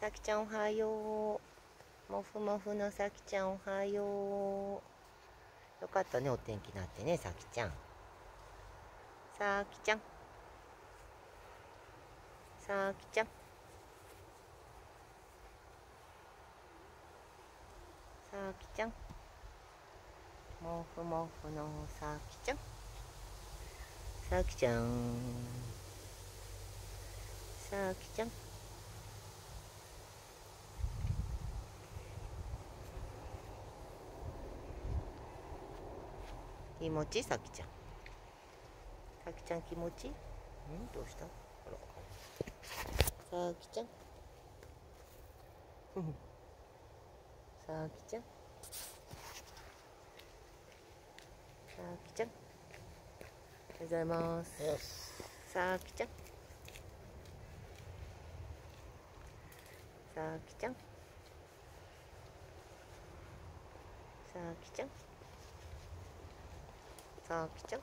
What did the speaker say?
さきちゃんおはよう。もふもふのさきちゃんおはよう。よかったねお天気になってねさきちゃん。さきちゃん。さきちゃん。さきちゃん。もふもふのさきちゃん。さきちゃん。さきちゃん。気持ち？さきちゃん。さきちゃん気持ち？いいん？どうした？さきちゃん？さきちゃん？さきちゃん？おはようございます。さきちゃん？さきちゃん？さきちゃん？ 아, 나왔죠?